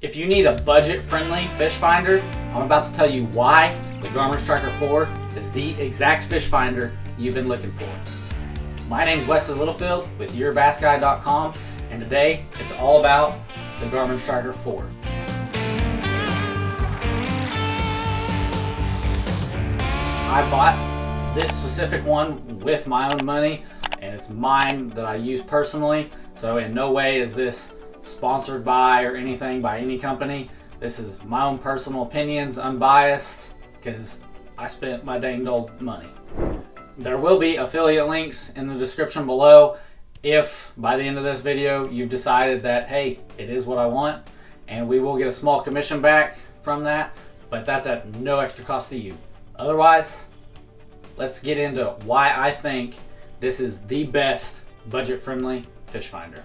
If you need a budget-friendly fish finder, I'm about to tell you why the Garmin Striker 4 is the exact fish finder you've been looking for. My name is Wesley Littlefield with YourBassGuide.com, and today it's all about the Garmin Striker 4. I bought this specific one with my own money, and it's mine that I use personally, so in no way is this sponsored by or anything by any company. This is my own personal opinions, unbiased, because I spent my dang old money. There will be affiliate links in the description below if by the end of this video you've decided that, hey, it is what I want, and we will get a small commission back from that, but that's at no extra cost to you. Otherwise, let's get into why I think this is the best budget-friendly fish finder.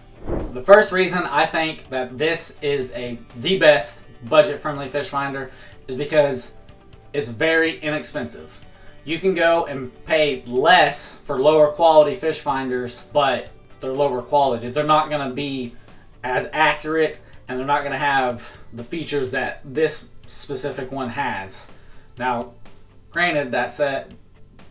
The first reason I think that this is a the best budget-friendly fish finder is because it's very inexpensive. You can go and pay less for lower quality fish finders, but they're lower quality. They're not going to be as accurate and they're not going to have the features that this specific one has. Now, granted, that said,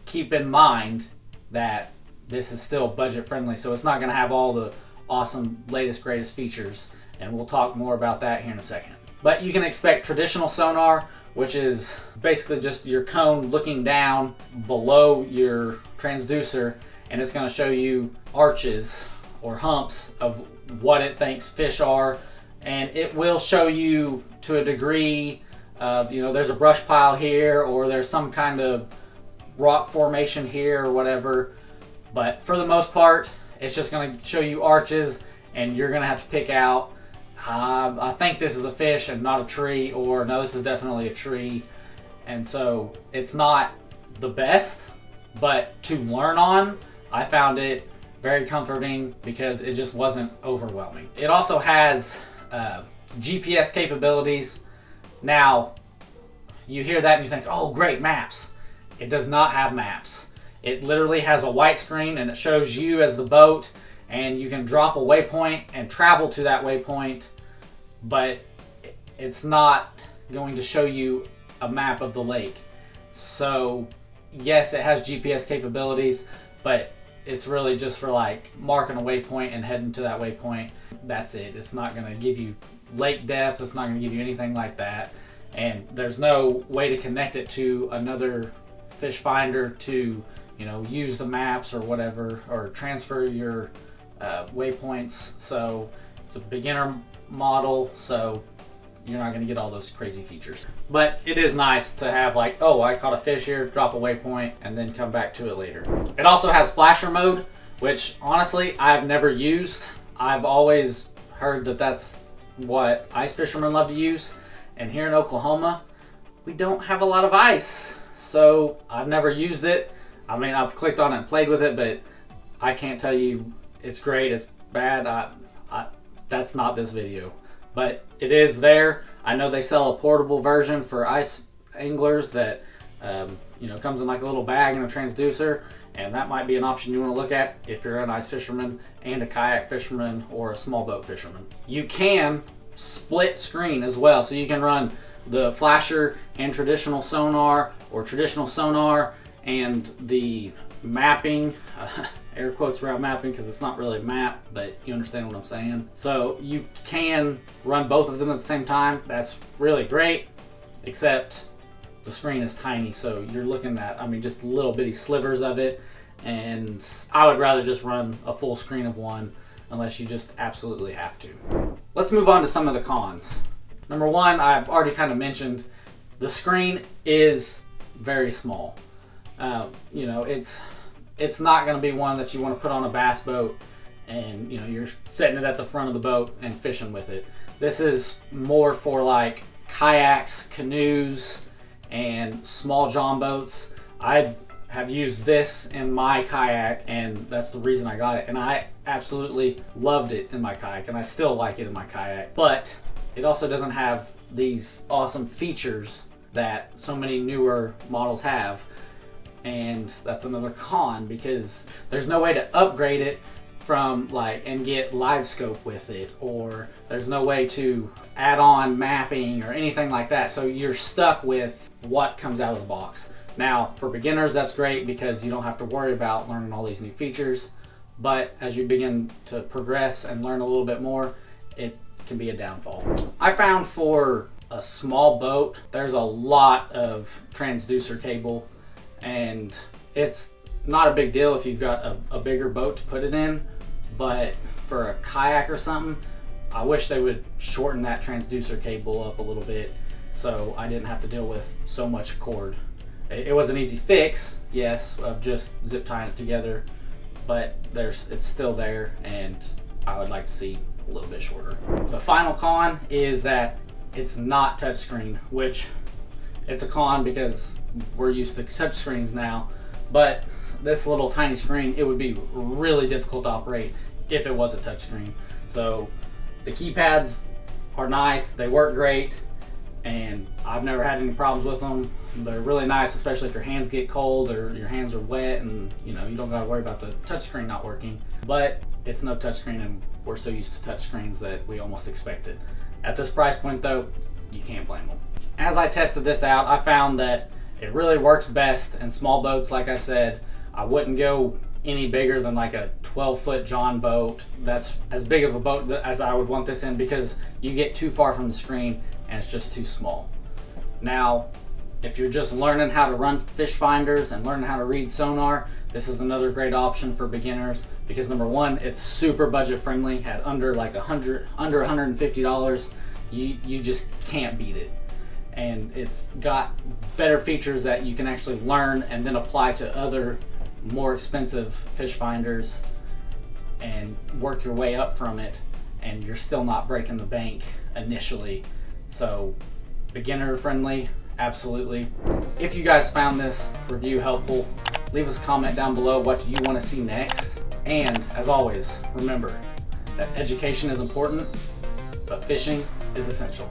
keep in mind that this is still budget friendly, so it's not going to have all the awesome latest greatest features and we'll talk more about that here in a second. But you can expect traditional sonar which is basically just your cone looking down below your transducer and it's going to show you arches or humps of what it thinks fish are and it will show you to a degree of you know there's a brush pile here or there's some kind of rock formation here or whatever but for the most part it's just going to show you arches, and you're going to have to pick out, uh, I think this is a fish and not a tree, or no, this is definitely a tree. And so it's not the best, but to learn on, I found it very comforting because it just wasn't overwhelming. It also has uh, GPS capabilities. Now, you hear that and you think, oh, great, maps. It does not have maps. It literally has a white screen and it shows you as the boat and you can drop a waypoint and travel to that waypoint, but it's not going to show you a map of the lake. So yes, it has GPS capabilities, but it's really just for like marking a waypoint and heading to that waypoint. That's it. It's not going to give you lake depth. It's not going to give you anything like that. And there's no way to connect it to another fish finder to you know, use the maps or whatever, or transfer your uh, waypoints. So it's a beginner model, so you're not going to get all those crazy features. But it is nice to have like, oh, I caught a fish here, drop a waypoint, and then come back to it later. It also has flasher mode, which honestly, I've never used. I've always heard that that's what ice fishermen love to use. And here in Oklahoma, we don't have a lot of ice. So I've never used it. I mean, I've clicked on it and played with it, but I can't tell you it's great, it's bad. I, I, that's not this video. But it is there. I know they sell a portable version for ice anglers that, um, you know, comes in like a little bag and a transducer. And that might be an option you want to look at if you're an ice fisherman and a kayak fisherman or a small boat fisherman. You can split screen as well. So you can run the flasher and traditional sonar or traditional sonar and the mapping uh, air quotes around mapping because it's not really a map but you understand what I'm saying. So you can run both of them at the same time. That's really great except the screen is tiny so you're looking at I mean just little bitty slivers of it. And I would rather just run a full screen of one unless you just absolutely have to. Let's move on to some of the cons. Number one I've already kind of mentioned the screen is very small um, you know, it's it's not going to be one that you want to put on a bass boat and you know you're setting it at the front of the boat and fishing with it. This is more for like kayaks, canoes, and small john boats. I have used this in my kayak and that's the reason I got it and I absolutely loved it in my kayak and I still like it in my kayak but it also doesn't have these awesome features that so many newer models have and that's another con because there's no way to upgrade it from like and get live scope with it or There's no way to add on mapping or anything like that. So you're stuck with what comes out of the box. Now, for beginners, that's great because you don't have to worry about learning all these new features. But as you begin to progress and learn a little bit more, it can be a downfall. I found for a small boat, there's a lot of transducer cable and it's not a big deal if you've got a, a bigger boat to put it in, but for a kayak or something, I wish they would shorten that transducer cable up a little bit so I didn't have to deal with so much cord. It was an easy fix, yes, of just zip tying it together, but there's it's still there and I would like to see a little bit shorter. The final con is that it's not touchscreen, which it's a con because we're used to touchscreens now, but this little tiny screen, it would be really difficult to operate if it was a touchscreen. So the keypads are nice, they work great, and I've never had any problems with them. They're really nice, especially if your hands get cold or your hands are wet and you know you don't gotta worry about the touchscreen not working. But it's no touchscreen and we're so used to touchscreens that we almost expect it. At this price point though, you can't blame them. As I tested this out, I found that it really works best in small boats, like I said. I wouldn't go any bigger than like a 12 foot John boat. That's as big of a boat as I would want this in because you get too far from the screen and it's just too small. Now, if you're just learning how to run fish finders and learning how to read sonar, this is another great option for beginners because number one, it's super budget friendly at under like a hundred, under $150. You, you just can't beat it. And it's got better features that you can actually learn and then apply to other more expensive fish finders and work your way up from it and you're still not breaking the bank initially. So beginner friendly, absolutely. If you guys found this review helpful, leave us a comment down below what you want to see next. And as always, remember that education is important, but fishing is essential.